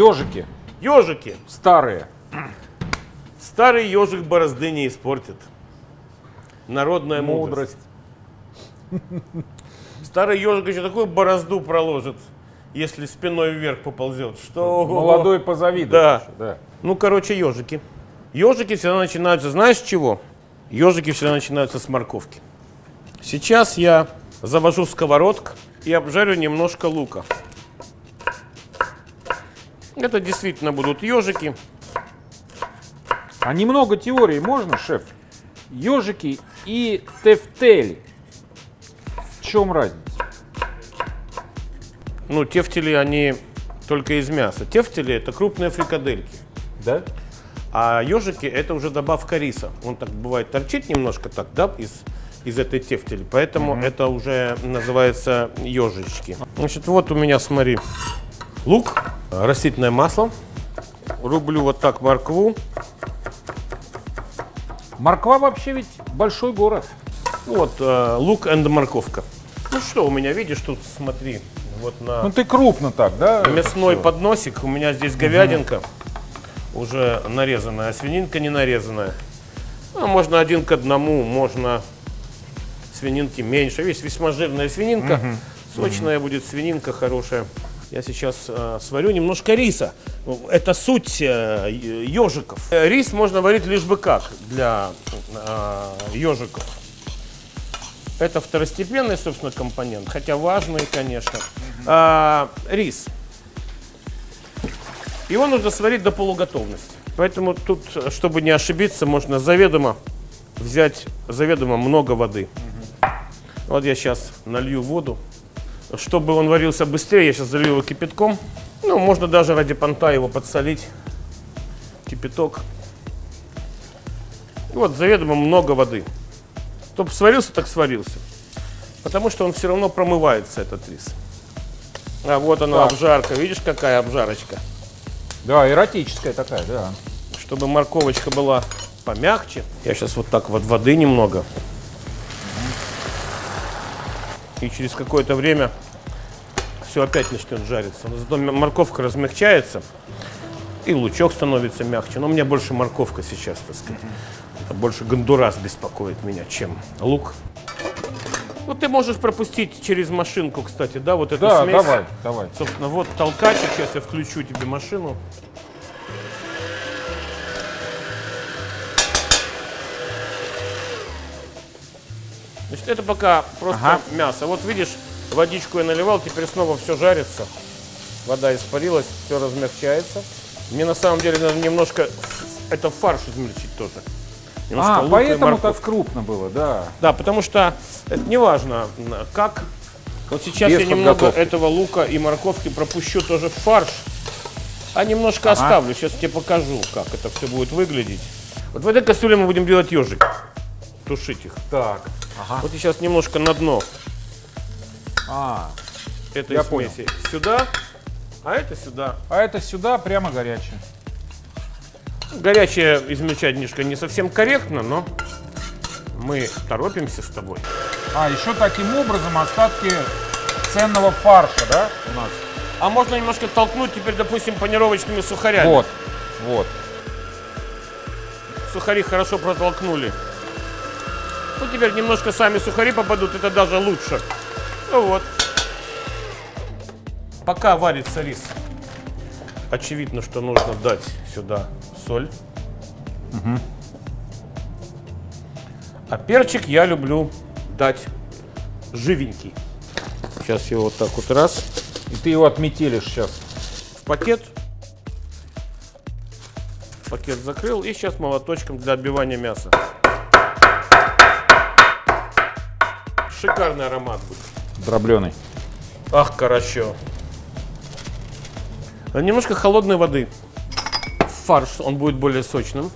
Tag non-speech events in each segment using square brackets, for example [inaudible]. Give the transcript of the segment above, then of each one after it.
Ежики Ежики. старые. Старый ежик борозды не испортит. Народная мудрость. Мудрость. [laughs] Старый ежик еще такую борозду проложит, если спиной вверх поползет, что... Молодой позавидуешь. Да. да. Ну, короче, ежики. Ежики всегда начинаются, знаешь с чего? Ежики всегда начинаются с морковки. Сейчас я завожу сковородку и обжарю немножко лука. Это действительно будут ежики. А немного теории можно, шеф? Ежики и тефтели. В чем разница? Ну, тефтели, они только из мяса. Тефтели это крупные фрикадельки. Да? А ежики это уже добавка риса. Он так бывает торчит немножко так, да, из, из этой тефтели. Поэтому это уже называется ежички. Значит, вот у меня, смотри, лук, растительное масло. Рублю вот так моркву. Морква вообще ведь большой город. Вот э, лук и морковка. Ну что, у меня, видишь, тут смотри, вот на Ну ты крупно так, да? мясной Всё. подносик. У меня здесь говядинка уже нарезанная, а свининка не нарезанная. Ну, можно один к одному, можно свининки меньше. Видишь, весьма жирная свининка, сочная будет свининка хорошая. Я сейчас э, сварю немножко риса. Это суть э, ежиков. Э, Рис можно варить лишь бы как для э, ежиков. Это второстепенный, собственно, компонент, хотя важный, конечно. А, рис. Его нужно сварить до полуготовности. Поэтому тут, чтобы не ошибиться, можно заведомо взять заведомо много воды. Вот я сейчас налью воду. Чтобы он варился быстрее, я сейчас залью его кипятком. Ну, можно даже ради понта его подсолить. Кипяток. И вот заведомо много воды. Чтобы сварился, так сварился. Потому что он все равно промывается, этот рис. А вот она, Так. обжарка. Видишь, какая обжарочка? Да, эротическая такая, да. Чтобы морковочка была помягче. Я сейчас вот так вот воды немного. И через какое-то время все опять начнет жариться. Но Зато морковка размягчается, и лучок становится мягче. Но у меня больше морковка сейчас, так сказать. Это больше гондурас беспокоит меня, чем лук. Ну, ты можешь пропустить через машинку, кстати, да, вот эту Да, смесь. давай, давай. Собственно, вот толкачик. Сейчас я включу тебе машину. Значит, это пока просто Ага. мясо. Вот видишь, водичку я наливал, теперь снова все жарится. Вода испарилась, все размягчается. Мне на самом деле надо немножко это фарш измельчить тоже. Немножко А, поэтому так крупно было, да. Да, потому что это не важно, как. Вот сейчас Без я немного подготовки. этого лука и морковки пропущу тоже в фарш, а немножко оставлю. Сейчас тебе покажу, как это все будет выглядеть. Вот в этой кастрюле мы будем делать ежик, тушить их. Так. Ага. Вот сейчас немножко на дно А, этой Я понял. смеси сюда, а это сюда. а это сюда прямо горячее. Горячее измельчать немножко не совсем корректно, но мы торопимся с тобой. А, еще таким образом остатки ценного фарша, да, у нас? А можно немножко толкнуть теперь, допустим, панировочными сухарями. Вот, вот. Сухари хорошо протолкнули. Ну, теперь немножко сами сухари попадут, это даже лучше. Ну вот. Пока варится рис, очевидно, что нужно дать сюда соль. А перчик я люблю дать живенький. Сейчас его вот так вот раз И ты его отметелишь сейчас. в пакет. Пакет закрыл и сейчас молоточком для отбивания мяса. Шикарный аромат будет. Дробленый. Ах, хорошо. Немножко холодной воды. Фарш, он будет более сочным.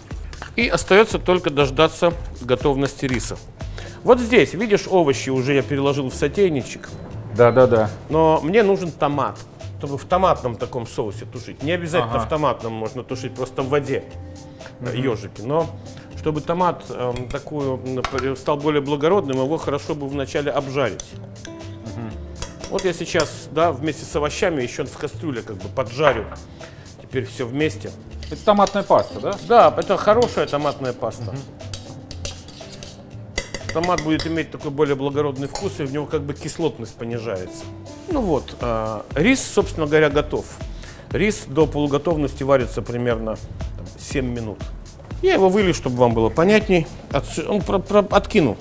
И остается только дождаться готовности риса. Вот здесь, видишь, овощи уже я переложил в сотейничек. Да-да-да. Но мне нужен томат, чтобы в томатном таком соусе тушить. Не обязательно Ага. в томатном можно тушить, просто в воде э, ежики. Но чтобы томат эм, такую стал более благородным, его хорошо бы вначале обжарить. Вот я сейчас, да, вместе с овощами еще в кастрюле как бы поджарю теперь все вместе. Это томатная паста, да? Да, это хорошая томатная паста. Томат будет иметь такой более благородный вкус, и в него как бы кислотность понижается. Ну вот, а, рис, собственно говоря, готов. Рис до полуготовности варится примерно там, 7 минут. Я его вылью, чтобы вам было понятней. Отс- ну, про- про- откину.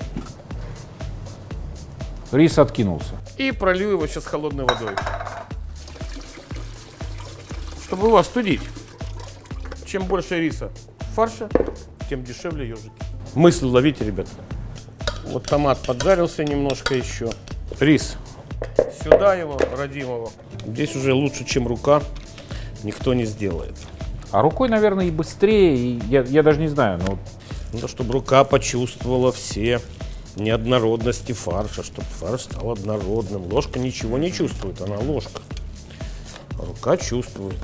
Рис откинулся. И пролью его сейчас холодной водой. Чтобы его остудить. Чем больше риса в фарше, тем дешевле ежики. Мысль ловите, ребят. Вот томат поджарился немножко еще. Рис. Сюда его, родимого. Здесь уже лучше, чем рука, никто не сделает. А рукой, наверное, и быстрее, и я, я даже не знаю, ну, Ну, чтобы рука почувствовала все неоднородности фарша, чтобы фарш стал однородным. Ложка ничего не чувствует, она ложка. А рука чувствует.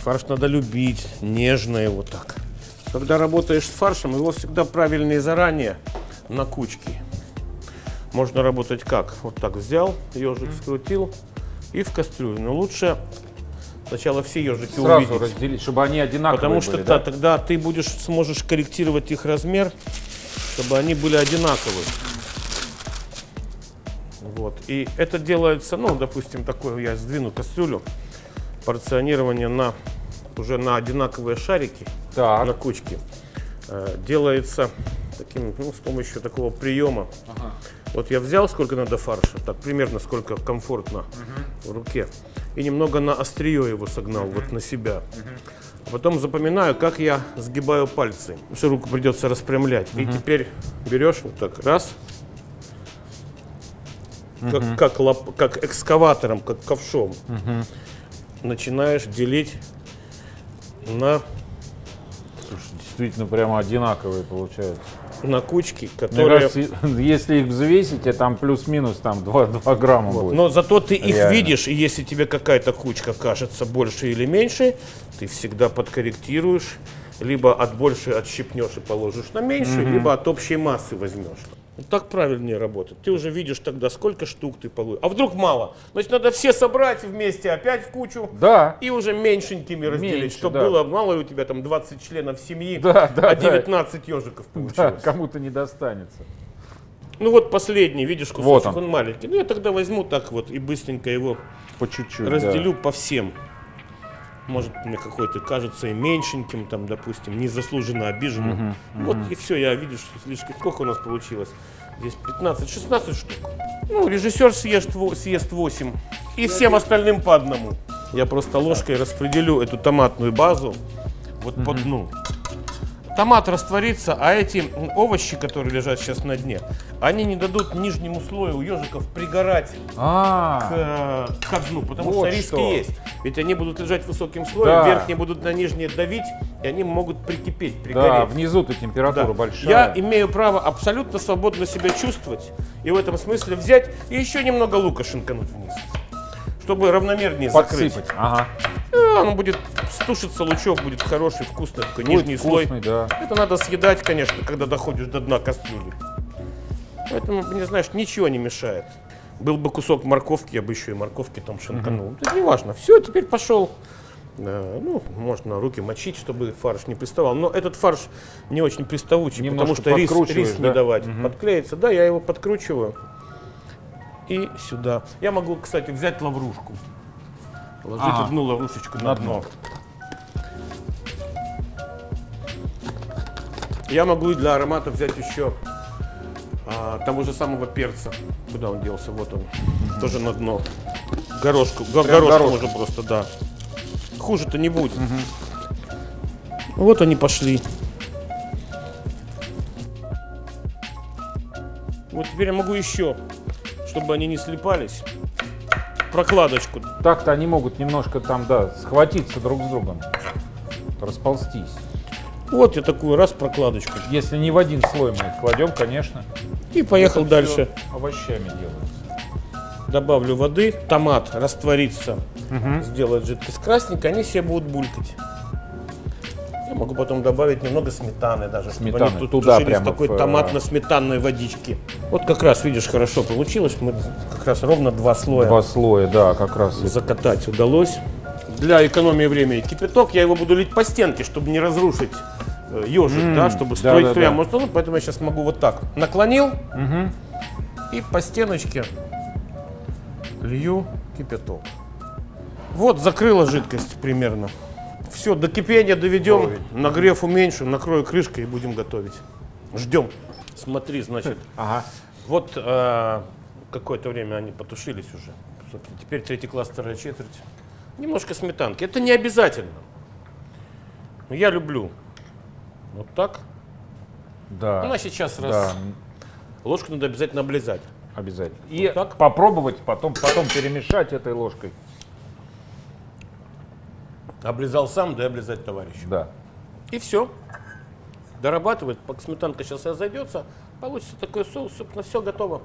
Фарш надо любить, нежно его так. Когда работаешь с фаршем, его всегда правильнее заранее на кучки. Можно работать как? Вот так взял, ежик скрутил и в кастрюлю. Но лучше сначала все ежики сразу увидеть. разделить, чтобы они одинаковые Потому что были, да? тогда ты будешь сможешь корректировать их размер, чтобы они были одинаковые. Вот. И это делается, ну, допустим, такое, я сдвину кастрюлю, порционирование на уже на одинаковые шарики, Так. на кучки, э, делается таким, ну, с помощью такого приема. Ага. Вот я взял, сколько надо фарша, так примерно сколько комфортно в руке, и немного на острие его согнал, вот на себя. А потом запоминаю, как я сгибаю пальцы, что руку придется распрямлять. И теперь берешь вот так, раз, как, как, лоп- как экскаватором, как ковшом, начинаешь делить на, Слушай, действительно прямо одинаковые получаются. На кучки, которые... кажется, [laughs] если их взвесите, там плюс-минус там 2, 2 грамма будет. Но зато ты их Реально. видишь, и если тебе какая-то кучка кажется больше или меньше, ты всегда подкорректируешь, либо от большей отщипнешь и положишь на меньшую, либо от общей массы возьмешь. Вот так правильнее работать. Ты уже видишь тогда, сколько штук ты получишь. А вдруг мало? Значит, надо все собрать вместе опять в кучу. Да. И уже меньшенькими разделить, Меньше, чтобы да. было, мало у тебя там 20 членов семьи, Да, да, а да. 19 ежиков Да, получилось. кому-то не достанется. Ну вот последний, видишь, кусочек, Вот он. он. маленький. Ну я тогда возьму так вот и быстренько его По чуть-чуть. да. разделю по всем. Может, мне какой-то кажется и меньшеньким, там, допустим, незаслуженно обиженным. Вот и все, я видишь, слишком сколько у нас получилось. Здесь 15-16 штук. Ну, режиссер съест, съест 8. И всем остальным по одному. Я просто ложкой распределю эту томатную базу вот по дну. Томат растворится, а эти овощи, которые лежат сейчас на дне, они не дадут нижнему слою у ежиков пригорать А, к, ко дну, потому Вот что риски что. есть. Ведь они будут лежать высоким слоем, Да. верхние будут на нижние давить, и они могут прикипеть, да, пригореть. внизу-то температура Да. большая. Я имею право абсолютно свободно себя чувствовать и в этом смысле взять и еще немного лука шинкануть вниз, чтобы равномернее закрыть. Подсыпать. Ага. Да, он будет стушиться, лучок будет хороший, вкусный, такой Будет нижний слой. вкусный, да. Это надо съедать, конечно, когда доходишь до дна кастрюли. Поэтому, не знаешь, ничего не мешает. Был бы кусок морковки, я бы еще и морковки там шинканул. Это не важно. Все, теперь пошел. Э, Ну, можно руки мочить, чтобы фарш не приставал. Но этот фарш не очень приставучий, потому Немножко что рис, рис да? не давать. Подклеится. Да, я его подкручиваю. И сюда. Я могу, кстати, взять лаврушку. Ложить Ага. одну лаврушечку на, На дно. дно. Я могу и для аромата взять еще а, того же самого перца. Куда он делся? Вот он. Тоже на дно. Горошку. Прям горошку горошку. можно просто, да. Хуже-то не будет. Вот они пошли. Вот теперь я могу еще, чтобы они не слипались, прокладочку. Так-то они могут немножко там, да, схватиться друг с другом. Расползтись. Вот я такую раз прокладочку. Если не в один слой мы их кладем, конечно. И поехал Это дальше. Овощами делается. добавлю воды, томат растворится, сделает жидкость красненькой, они все будут булькать. Я могу потом добавить немного сметаны даже, чтобы Сметаны, они тут туда тушились в прямо такой в, э, томатно-сметанной водичке. Вот как раз, видишь, хорошо получилось. Мы как раз ровно два слоя Два слоя, да, как раз. закатать удалось. для экономии времени кипяток, я его буду лить по стенке, чтобы не разрушить э, ежик, да, чтобы строить да, струя да. может тонуть, поэтому я сейчас могу вот так. Наклонил и по стеночке лью кипяток. Вот закрыла жидкость примерно. Все, до кипения доведем, Ой. нагрев уменьшим, накрою крышкой и будем готовить. Ждем. Смотри, значит, Ага. вот э, какое-то время они потушились уже. Собственно, теперь третий класс, вторая четверть. Немножко сметанки. Это не обязательно. Но я люблю. Вот так. Да. Она сейчас да, раз. Ложку надо обязательно облизать. обязательно. И Вот так? попробовать, потом, потом перемешать этой ложкой. Облизал сам, да и облизать товарищу. Да. И все. Дорабатывает, сметанка сейчас разойдется, получится такой соус, собственно, все готово.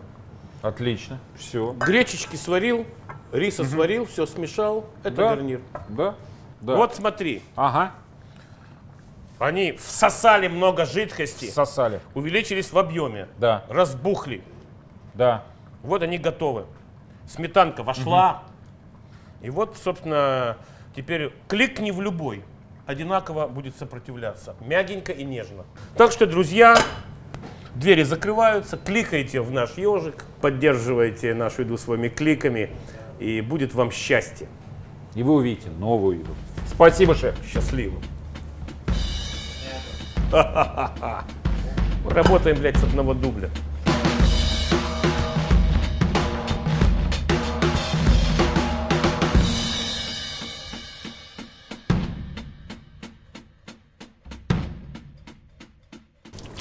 Отлично. Все. Гречечки сварил, риса сварил, все смешал, это Да. гарнир. Да. Да. Вот смотри, Ага. они всосали много жидкости, Сосали. увеличились в объеме, Да. разбухли. Да. Вот они готовы. Сметанка вошла. И вот, собственно, теперь кликни в любой. Одинаково будет сопротивляться. Мягенько и нежно. Так что, друзья, двери закрываются. Кликайте в наш ежик. Поддерживайте нашу еду своими кликами. И будет вам счастье. И вы увидите новую еду. Спасибо, шеф. Счастливо. [laughs] Работаем, блядь, с одного дубля.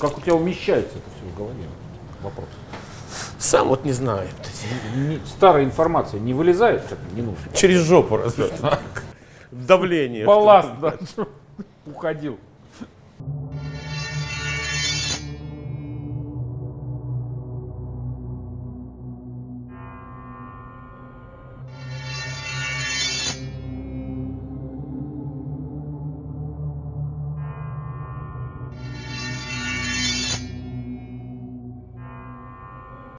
Как у тебя умещается это все в голове? Вопрос. Сам вот не знаю. Не- старая информация не вылезает, как не нужно. Через жопу разве. [laughs] Давление. Балласт, да, уходил.